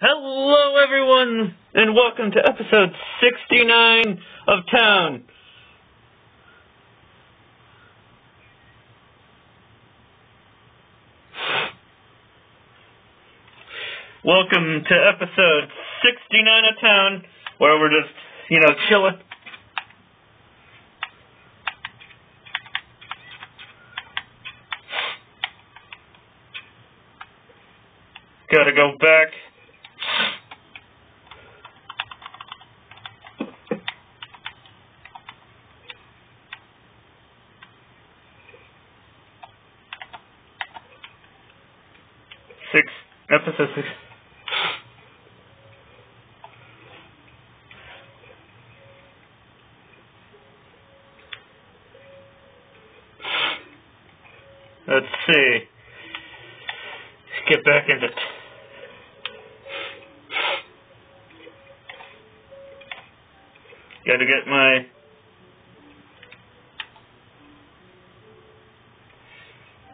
Hello, everyone, and welcome to episode 69 of Town. Welcome to episode 69 of Town, where we're just, you know, chilling. Gotta go back. Six, episode six. Let's see. Let's get back into. T- Gotta get my.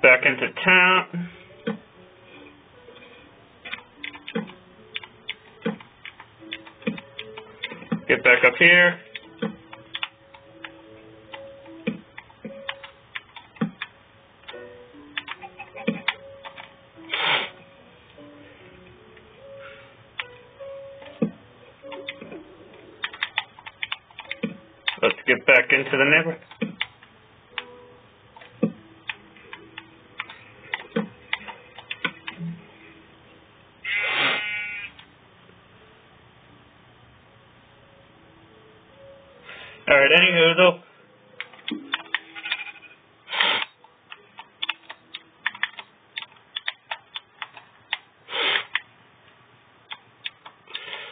Back into town. Back up here. Alright, anywho though.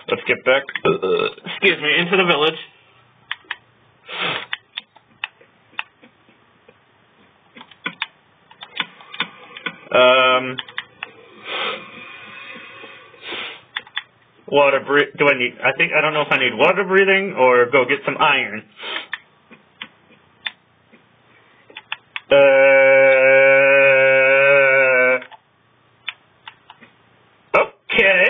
Let's get back, uh, excuse me, into the village. Water. Do I need? I think I don't know if I need water breathing or go get some iron. Uh. Okay.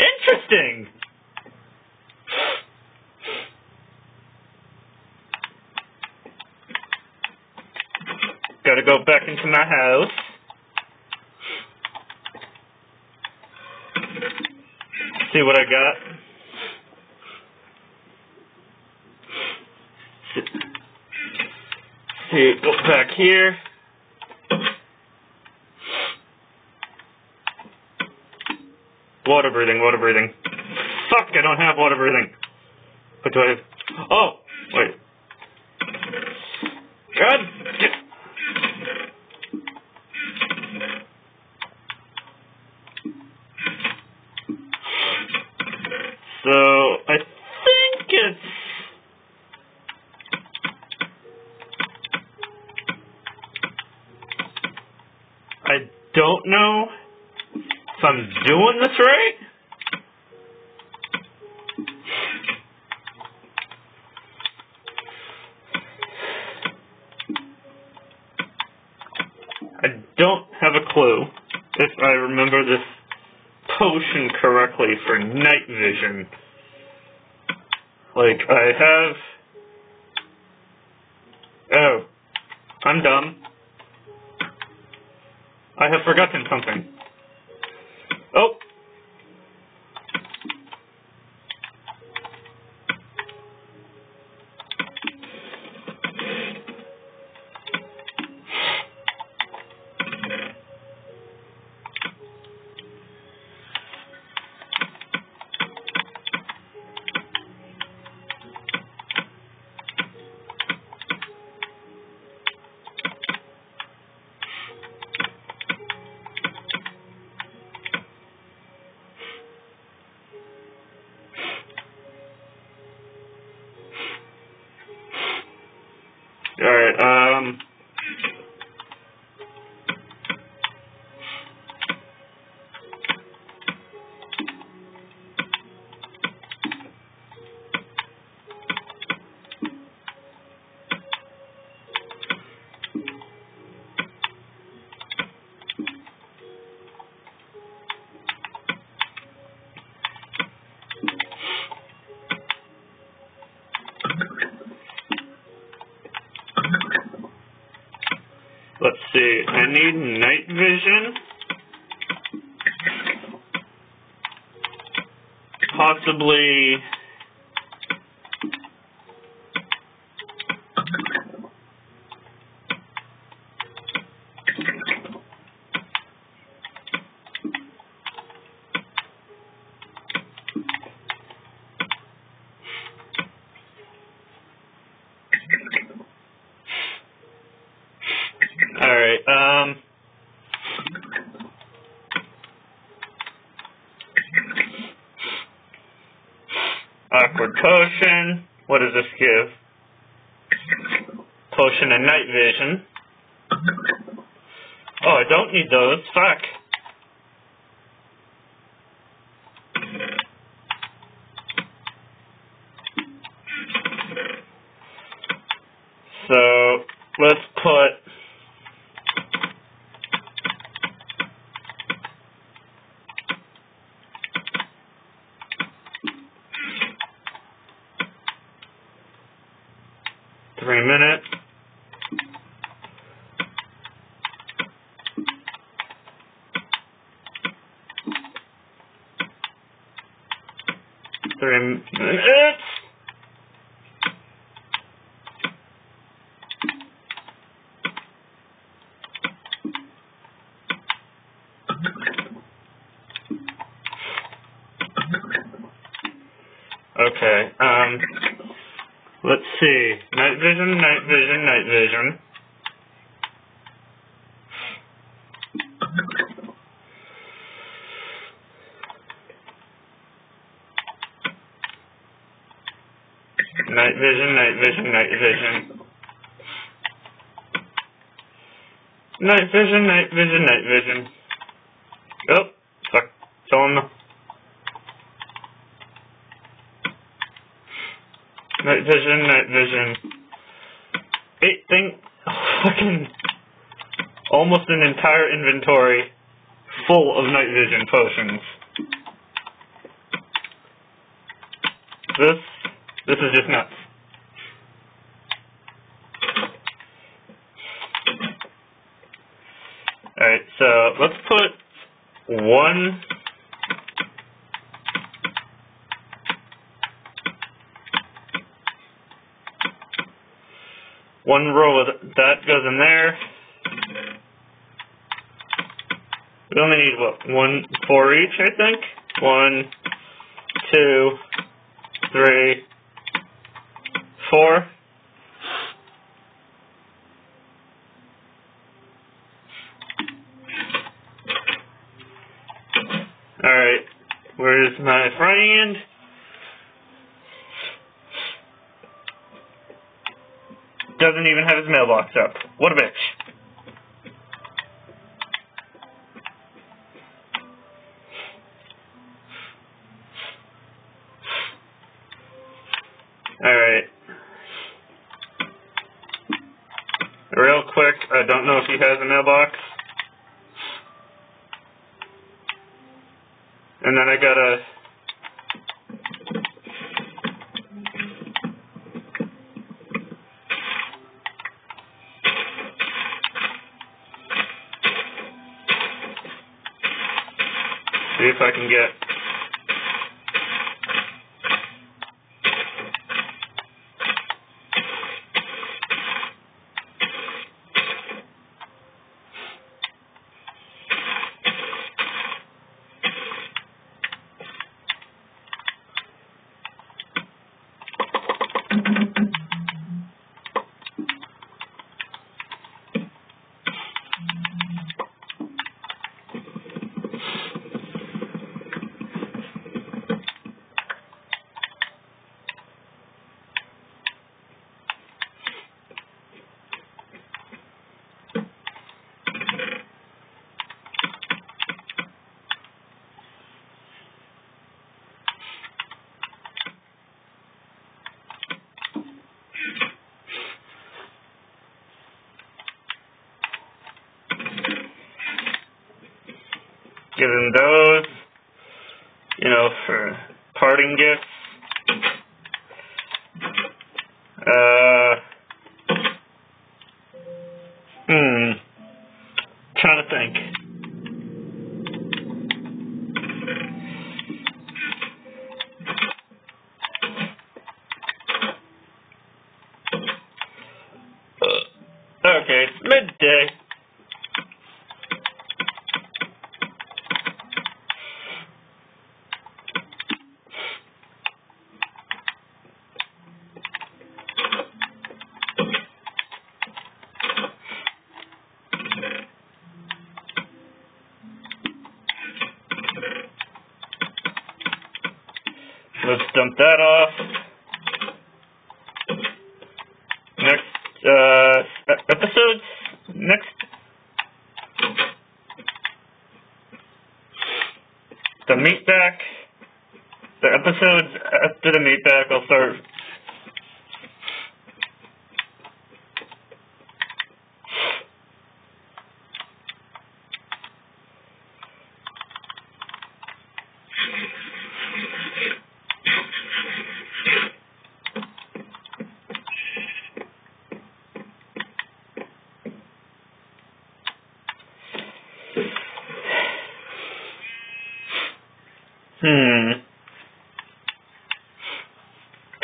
Interesting. Gotta go back into my house. See what I got. See, go back here. Water breathing, water breathing. Fuck, I don't have water breathing. What do I have? Oh, wait. God. So I think it's I don't know if I'm doing this right. I don't have a clue if I remember this potion correctly for night vision. Like, I have. Oh. I'm dumb. All right. Um, see. I need night vision. Possibly. Awkward potion. What does this give? Potion and night vision. Oh, I don't need those. Fuck. So, let's put three minutes. Three minutes. Okay, um, let's see. Night vision, night vision, night vision. Night vision, night vision, night vision. Night vision, night vision. Oh, fuck. The... Night vision, night vision. Eight thing, fucking, almost an entire inventory full of night vision potions. This, this is just nuts. Alright, so let's put one one row of that goes in there. We only need what one four each, I think. One, two, three, four. Alright, where's my friend? Doesn't even have his mailbox up. What a bitch. Alright. Real quick, I don't know if he has a mailbox. And then I gotta see I can get give him those, you know, for parting gifts. Uh, hmm. Trying to think. Uh, okay, it's midday. That off. Next, uh, episodes, next. The meat back. The episodes after the meat back, I'll start.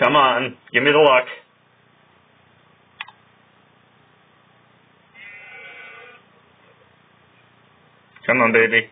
Come on, give me the luck. Come on, baby.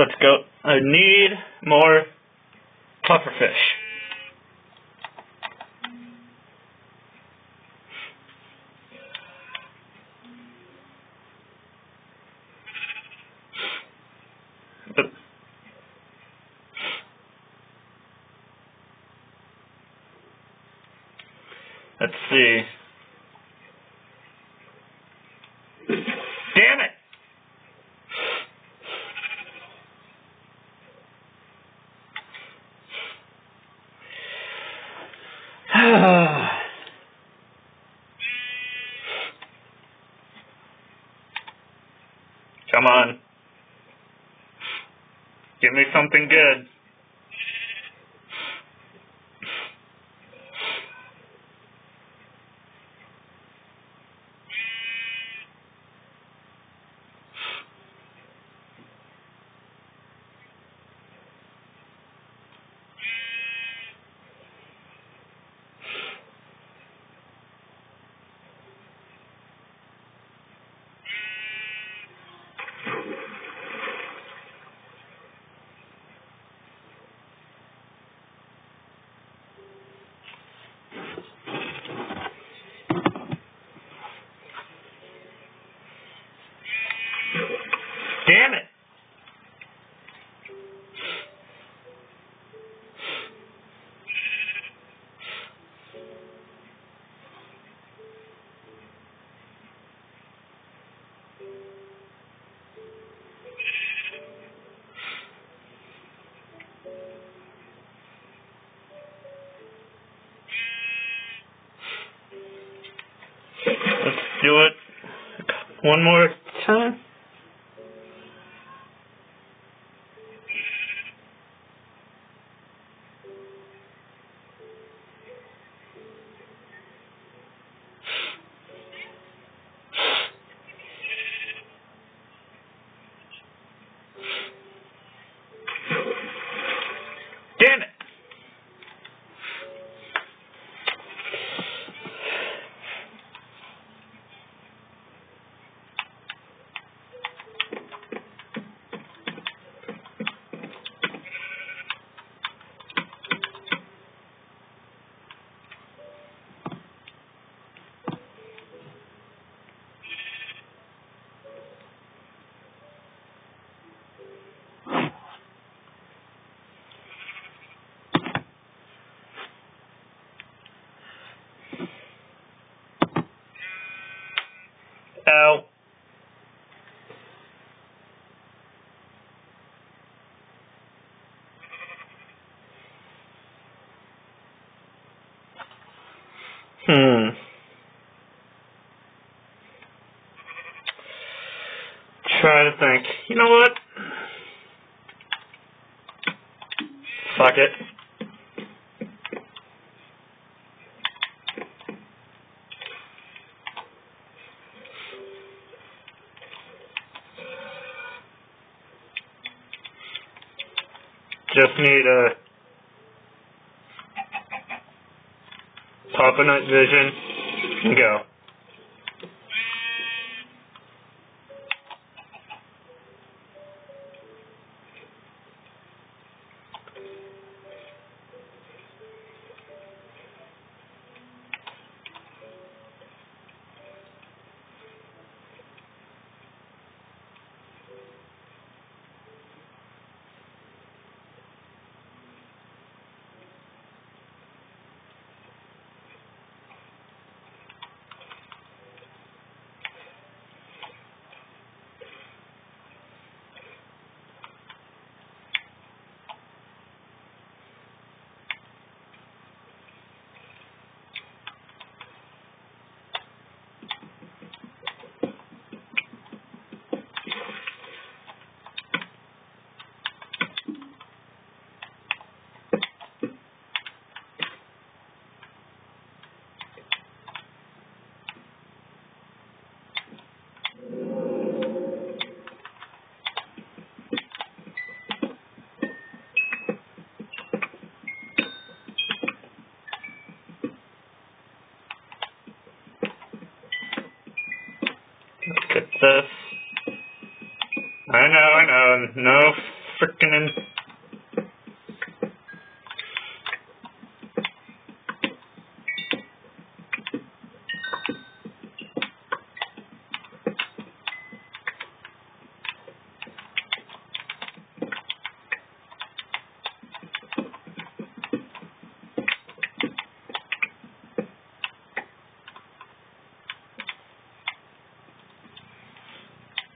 Let's go. I need more pufferfish. Let's see. Damn it! Come on. Give me something good. Do it one more time. So Hmm. Try to think. You know what? Fuck it. Just need a pop a night vision and go. Look at this. I know, I know. No frickin'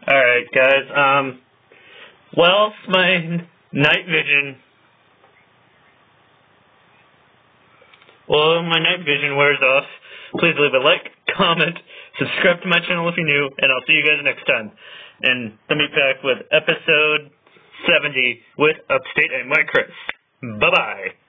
Alright, guys. Um, well, my night vision. Well, my night vision wears off. Please leave a like, comment, subscribe to my channel if you're new, and I'll see you guys next time. And let me back with episode 70 with Upstate and Mike Chris. Bye bye.